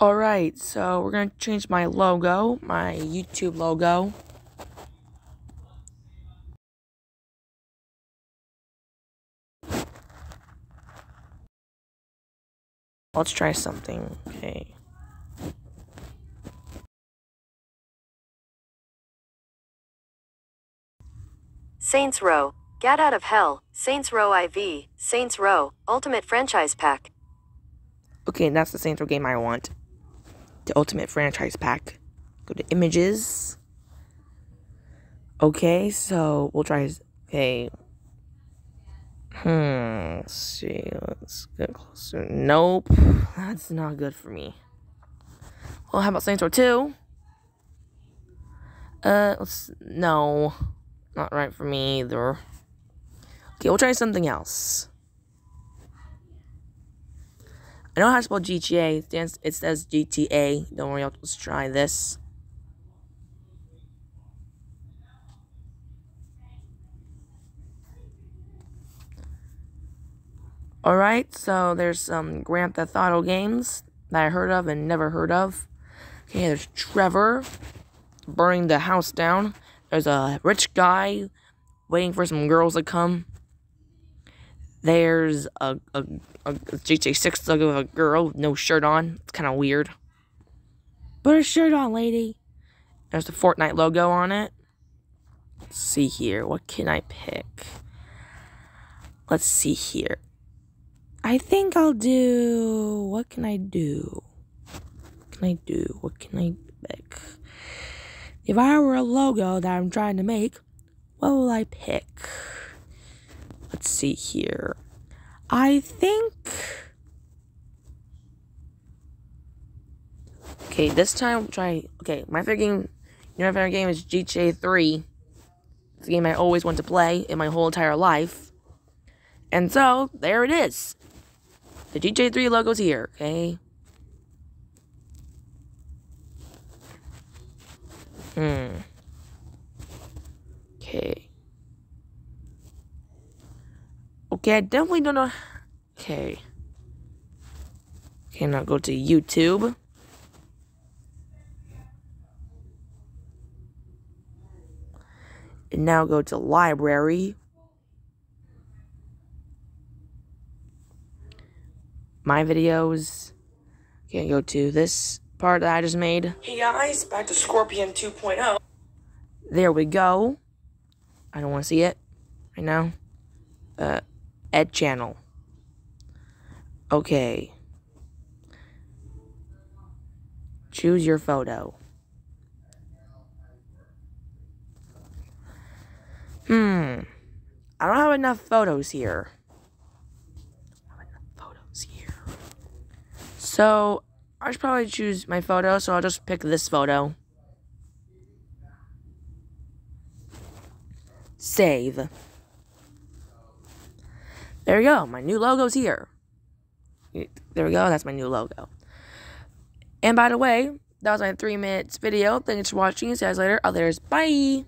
Alright, so we're going to change my logo, my YouTube logo. Let's try something. Okay. Saints Row, Get Out of Hell, Saints Row IV, Saints Row, Ultimate Franchise Pack. Okay, that's the Saints Row game I want. The Ultimate Franchise Pack. Go to Images. Okay, so we'll try. Okay. Hmm. Let's see. Let's get closer. Nope. That's not good for me. Well, how about Saints Row 2? Uh, let's. No. Not right for me either. Okay, we'll try something else. I know how to spell GTA. It, stands, it says GTA. Don't worry, let's try this. Alright, so there's some Grand Theft Auto games that I heard of and never heard of. Okay, there's Trevor burning the house down. There's a rich guy waiting for some girls to come. There's a, a, a GTA 6 logo of a girl with no shirt on. It's kind of weird. Put a shirt on, lady. There's the Fortnite logo on it. Let's see here. What can I pick? Let's see here. I think I'll do. What can I do? What can I do? What can I pick? If I were a logo that I'm trying to make, what will I pick? Let's see here. I think. Okay, this time try. Okay, my favorite game. You know, my favorite game is GTA 3. It's a game I always want to play in my whole entire life. And so, there it is. The GTA 3 logo's here, okay? Hmm. Okay. Okay, I definitely don't know. Okay. Okay, now go to YouTube. And now go to library. My videos. Okay, go to this part that I just made. Hey guys, back to Scorpion 2.0. There we go. I don't want to see it right now. Uh, Ed channel. Okay. Choose your photo. Hmm. I don't have enough photos here. photos here. So, I should probably choose my photo, so I'll just pick this photo. Save. There we go. My new logo's here. There we go. That's my new logo. And by the way, that was my three minutes video. Thanks for watching. See you guys later. Others, bye.